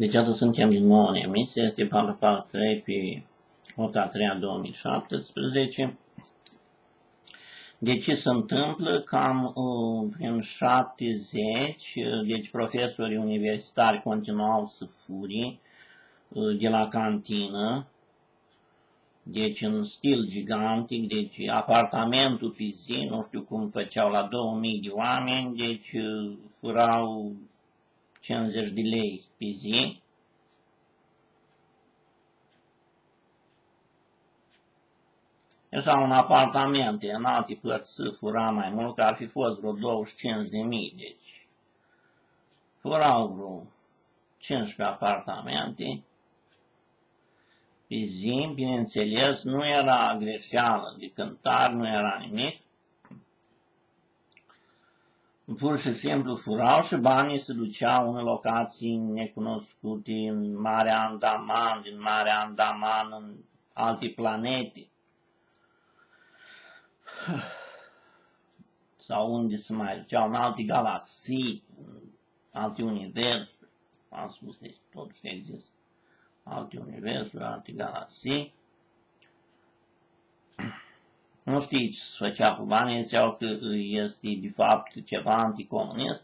Deci atât suntem din nou în emisie, este 443 pe 8 a 3 2017. De ce se întâmplă? Cam uh, în 70, uh, deci profesorii universitari continuau să furi uh, de la cantină, deci în stil gigantic, deci apartamentul pe zi, nu știu cum făceau la 2000 de oameni, deci uh, furau 50 de lei pe zi. Sau un apartament în alte părți să fura mai mult, că ar fi fost vreo 25 de mii, deci furau vreo 15 apartamente pe zi, bineînțeles, nu era greșeală de cântar, nu era nimic, pur și simplu furau și banii se duceau în locații necunoscute, în Marea Andaman, din Marea Andaman, în alte planete. Sau unde se mai duceau, în alte galaxii, în alte universuri. Am spus, deci totuși există alte universuri, alte galaxii. Nu știți ce se făcea cu banii, ziceau că este de fapt ceva anticomunist,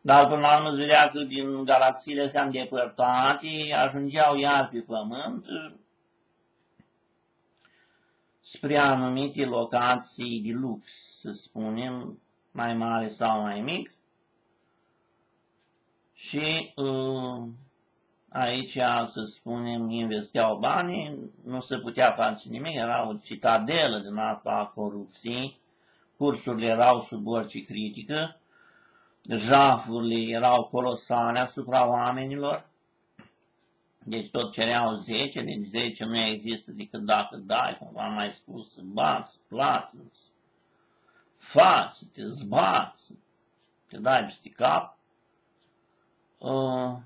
dar până la urmă se vedea că din galaxiile astea îndepărtate ajungeau iar pe pământ spre anumite locații de lux, să spunem, mai mare sau mai mic, și uh, aici, să spunem, investeau banii, nu se putea face nimic, era o citadelă din asta a corupției, cursurile erau sub orice critică, jafurile erau colosale asupra oamenilor, deci tot cereau 10, deci 10 nu există decât dacă dai, cum v-am mai spus, să bați, plati, faci, te zbați, te dai peste cap. Uh,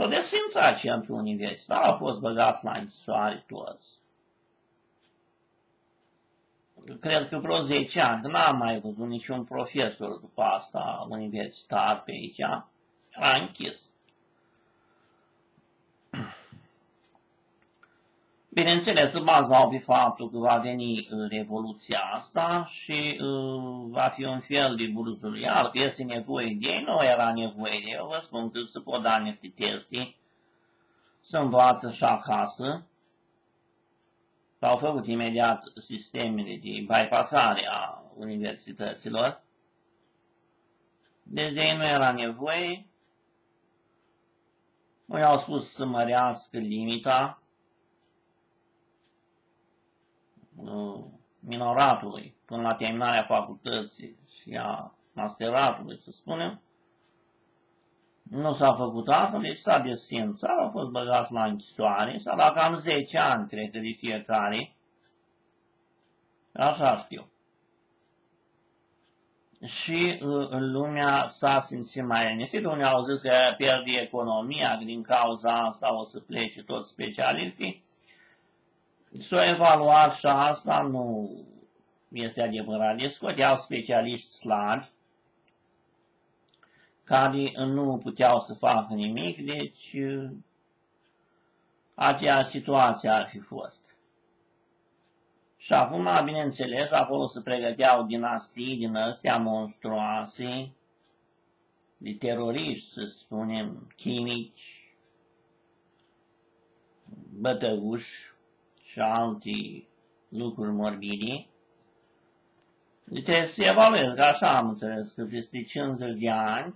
S-au desfințat centrul universitar, au fost băgați la închisoare toți. Cred că vreo 10 ani, n-am mai văzut niciun profesor după asta universitar pe aici, era închis. Bineînțeles, se bazau pe faptul că va veni uh, revoluția asta și uh, va fi un fel de burzulial, că este nevoie de ei, nu era nevoie de ei, vă spun că se pot da niște teste, să învață și acasă, s-au făcut imediat sistemele de bypassare a universităților, deci de ei nu era nevoie, noi au spus să mărească limita, minoratului până la terminarea facultății și a masteratului, să spunem, nu s-a făcut asta, deci s-a desfințat, au fost băgați la închisoare, s-a dat cam 10 ani, cred că, de fiecare. Așa știu. Și uh, lumea s-a simțit mai liniștit. Unii au zis că pierde economia, din cauza asta o să plece toți specialiștii. S-a evaluat și asta nu este adevărat. Deci scoteau specialiști slabi care nu puteau să facă nimic, deci aceeași situație ar fi fost. Și acum, bineînțeles, acolo se pregăteau dinastii din astea monstruoase, de teroriști, să spunem, chimici, bătăuși, și alte lucruri morbide, trebuie să evaluez, că așa am înțeles, că peste 50 de ani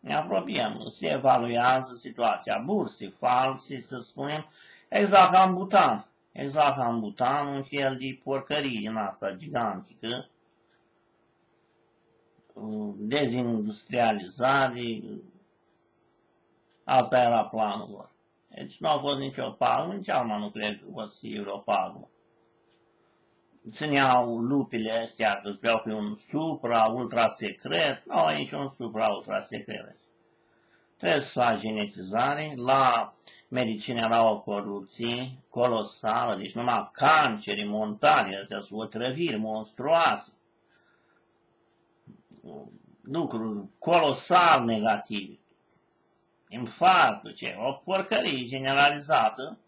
ne apropiem, se evaluează situația. Burse, false, să spunem, exact ca în Butan, exact ca în Butan, un fel de porcărie din asta gigantică, dezindustrializare, asta era planul lor. Deci nu a fost nicio palmă, nici alma nu cred că o să fie vreo palmă. Țineau lupile astea, că spuneau că e un supra-ultra secret, nu au niciun supra-ultra secret. Trebuie să faci genetizare, la medicină era o corupție colosală, deci numai cancere montane, astea sunt otrăviri monstruoase, lucruri colosal negative. Infarctul, ce, o porcărie generalizată.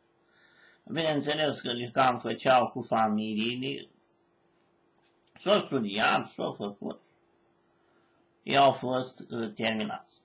Bineînțeles că le cam făceau cu familiile, s-au studiat, s-au făcut, ei au fost uh, terminați.